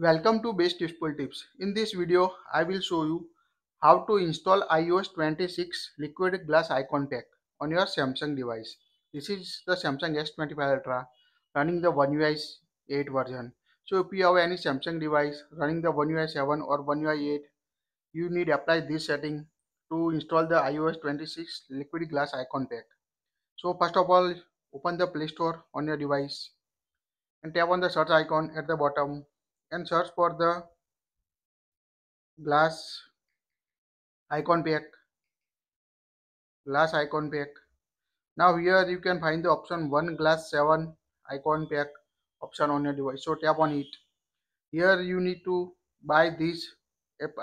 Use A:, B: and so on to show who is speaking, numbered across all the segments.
A: Welcome to Best Useful Tips. In this video, I will show you how to install iOS 26 Liquid Glass Icon Pack on your Samsung device. This is the Samsung S25 Ultra running the One UI 8 version. So if you have any Samsung device running the One UI 7 or One UI 8, you need apply this setting to install the iOS 26 Liquid Glass Icon Pack. So first of all, open the Play Store on your device and tap on the search icon at the bottom and search for the glass icon pack glass icon pack now here you can find the option one glass 7 icon pack option on your device. So tap on it. Here you need to buy this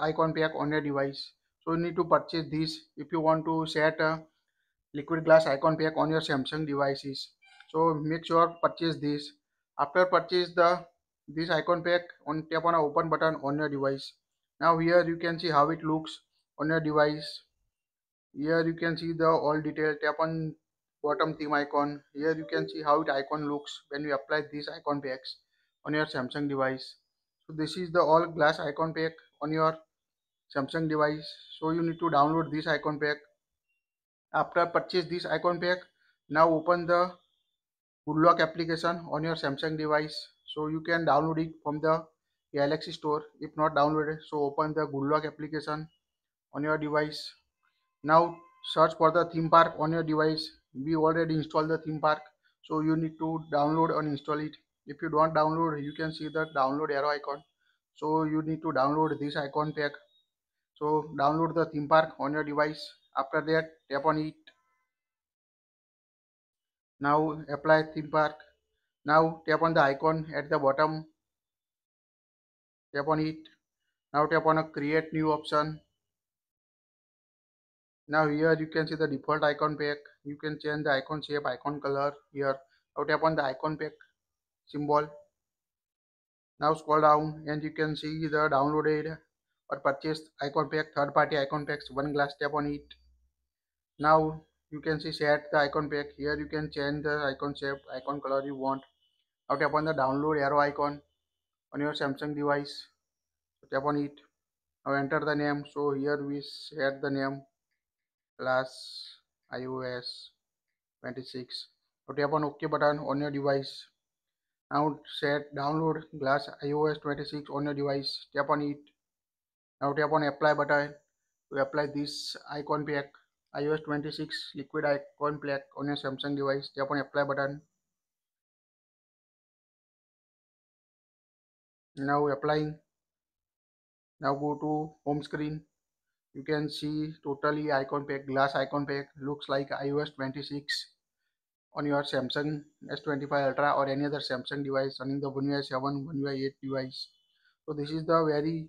A: icon pack on your device. So you need to purchase this if you want to set a liquid glass icon pack on your samsung devices. So make sure purchase this. After purchase the this icon pack on tap on a open button on your device. Now here you can see how it looks on your device. Here you can see the all detail tap on bottom theme icon. Here you can see how it icon looks when you apply these icon packs on your samsung device. So this is the all glass icon pack on your samsung device. So you need to download this icon pack. After purchase this icon pack now open the good lock application on your samsung device so you can download it from the galaxy store. If not downloaded so open the good lock application on your device. Now search for the theme park on your device. We already installed the theme park so you need to download and install it. If you don't download you can see the download arrow icon. So you need to download this icon pack so download the theme park on your device. After that tap on it. Now apply theme park now tap on the icon at the bottom. Tap on it. Now tap on a create new option. Now here you can see the default icon pack. You can change the icon shape icon color here. Now tap on the icon pack symbol. Now scroll down and you can see the downloaded or purchased icon pack third party icon packs one glass tap on it. Now you can see set the icon pack. Here you can change the icon shape icon color you want now tap on the download arrow icon on your Samsung device. So tap on it. Now enter the name. So here we set the name plus iOS 26. Now tap on OK button on your device. Now set download glass iOS 26 on your device. Tap on it. Now tap on apply button to apply this icon pack iOS 26 liquid icon pack on your Samsung device. Tap on apply button. Now applying. Now go to home screen. You can see totally icon pack glass icon pack. Looks like ios 26 on your samsung s25 ultra or any other samsung device running the one ui 7 one ui 8 device. So this is the very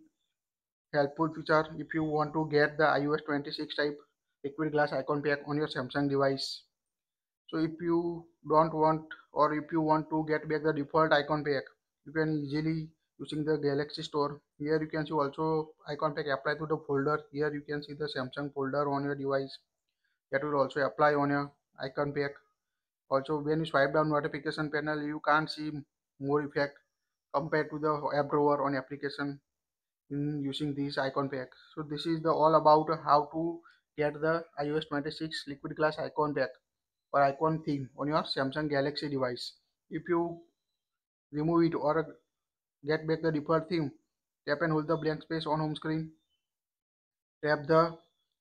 A: helpful feature if you want to get the ios 26 type liquid glass icon pack on your samsung device. So if you don't want or if you want to get back the default icon pack you can easily using the galaxy store. Here you can see also icon pack apply to the folder. Here you can see the samsung folder on your device. That will also apply on your icon pack. Also when you swipe down notification panel you can't see more effect compared to the app drawer on application in using these icon pack so this is the all about how to get the ios 26 liquid glass icon pack or icon theme on your samsung galaxy device. If you remove it or Get back the default theme. Tap and hold the blank space on home screen. Tap the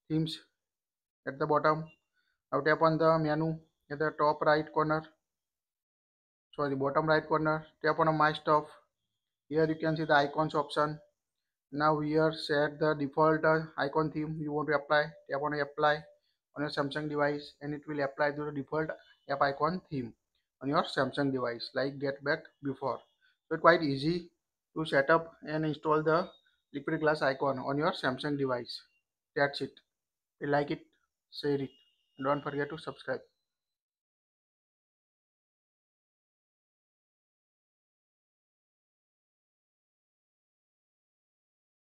A: themes at the bottom. Now tap on the menu at the top right corner. Sorry, the bottom right corner. Tap on my stuff. Here you can see the icons option. Now here set the default uh, icon theme you want to apply. Tap on apply on your Samsung device and it will apply to the default app icon theme on your Samsung device like get back before. So it's quite easy to set up and install the liquid glass icon on your Samsung device. That's it. If you like it, share it. Don't forget to subscribe.